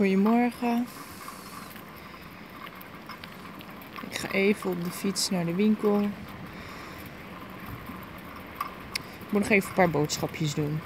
Goedemorgen. Ik ga even op de fiets naar de winkel. Ik moet nog even een paar boodschapjes doen.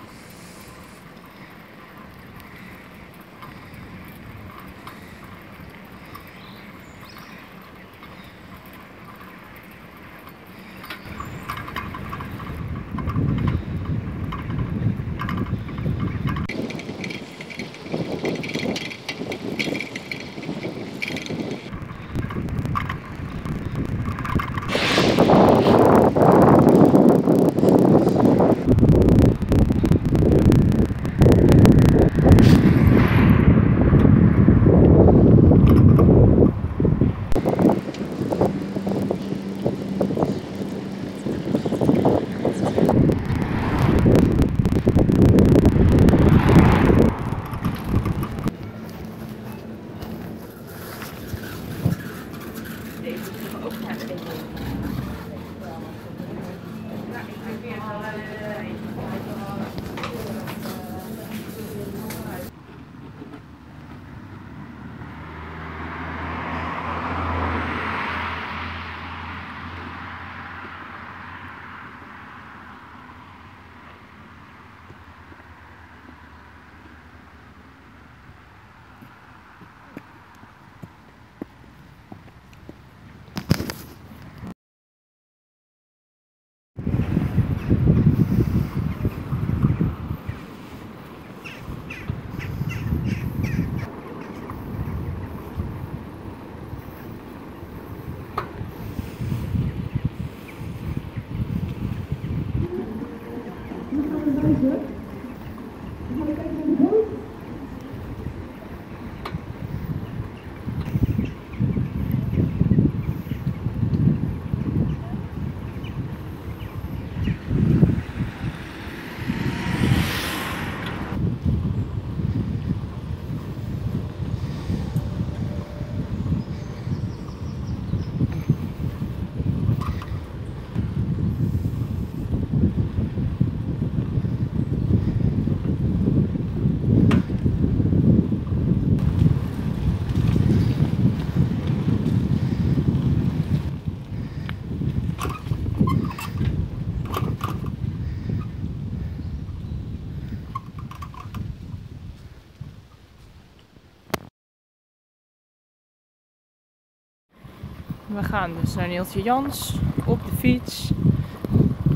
We gaan dus naar Neeltje Jans op de fiets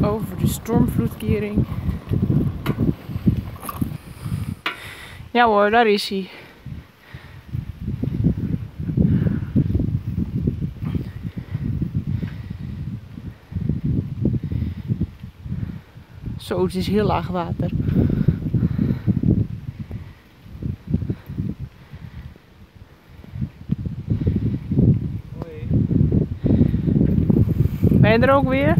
over de stormvloedkering. Ja hoor, daar is hij. Zo, het is heel laag water. Ben je er ook weer?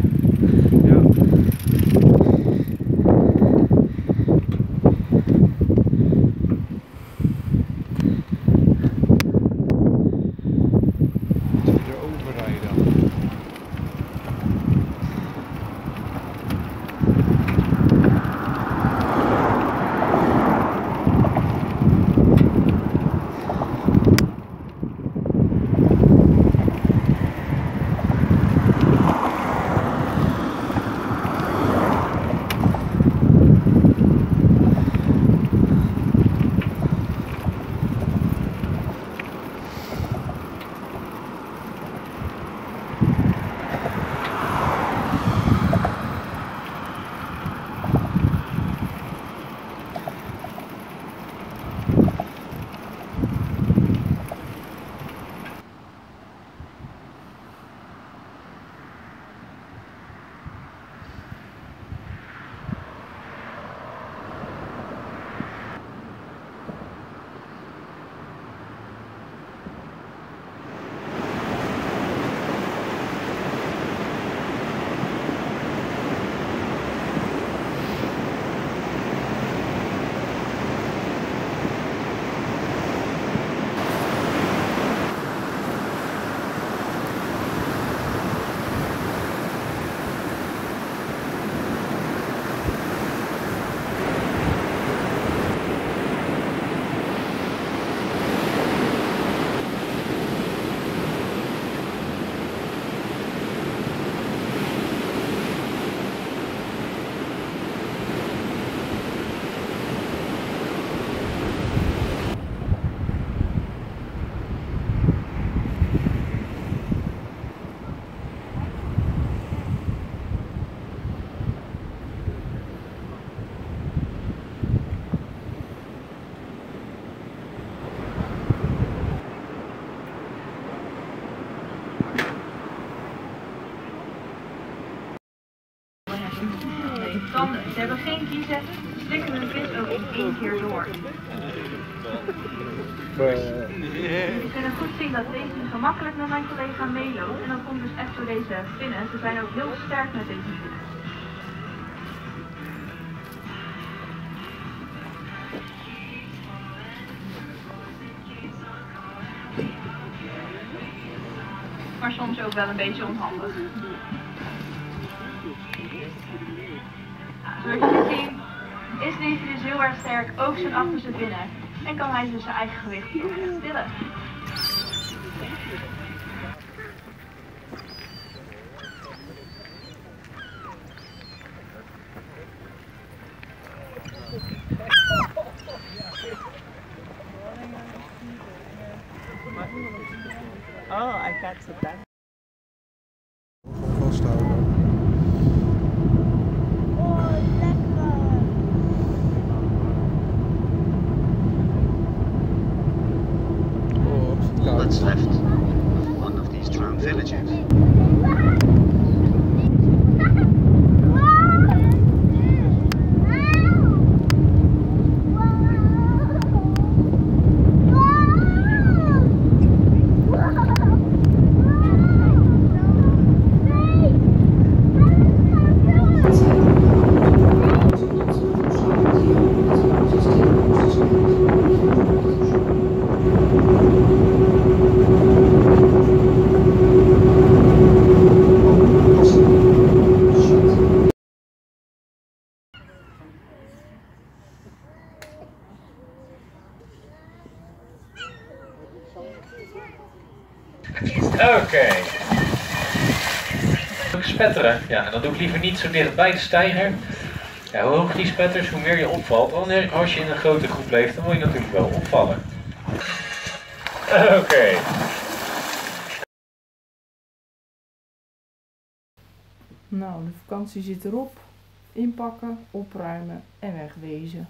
Ze hebben geen kiezen, slikken hun vis ook in één keer door. Je kunt goed zien dat deze gemakkelijk met mijn collega meeloopt. En dat komt dus echt door deze vinnen. Ze zijn ook heel sterk met deze vinnen. Maar soms ook wel een beetje onhandig. Zoals jullie zien is deze dus heel erg sterk, ook zijn achterste vinnen. En kan hij dus zijn eigen gewicht tillen. Oh, I got to that. Left? One of these drowned villages. Spetteren. Ja, dat doe ik liever niet zo dicht bij de steiger. Ja, hoe hoger die spetters, hoe meer je opvalt. Wanneer, als je in een grote groep leeft, dan wil je natuurlijk wel opvallen. Oké. Nou, de vakantie zit erop. Inpakken, opruimen en wegwezen.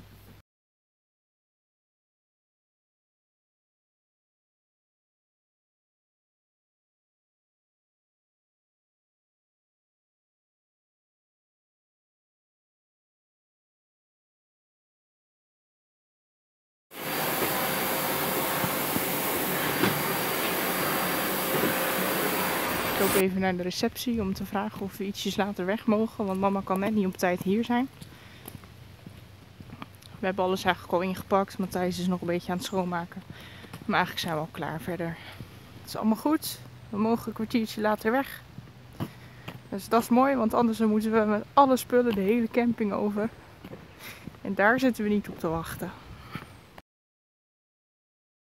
Even naar de receptie om te vragen of we ietsjes later weg mogen, want mama kan net niet op tijd hier zijn. We hebben alles eigenlijk al ingepakt. Matthijs is nog een beetje aan het schoonmaken. Maar eigenlijk zijn we al klaar verder. Het is allemaal goed. We mogen een kwartiertje later weg. Dus dat is mooi, want anders moeten we met alle spullen de hele camping over. En daar zitten we niet op te wachten.